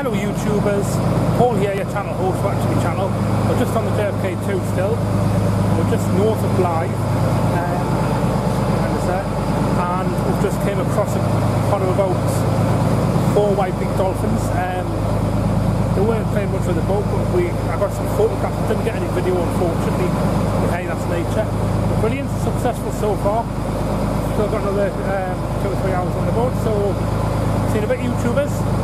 hello YouTubers, Paul here, your channel host for Actually Channel. We're just on the JFK2 still. We're just north of Blyth. Um, and we've just came across a pod of about four white-beaked dolphins. Um, they weren't playing much with the boat, but we I got some photographs. Didn't get any video, unfortunately. But hey, that's nature. Brilliant, successful so far. Still got another um, two or three hours on the boat, so see you in a bit, YouTubers.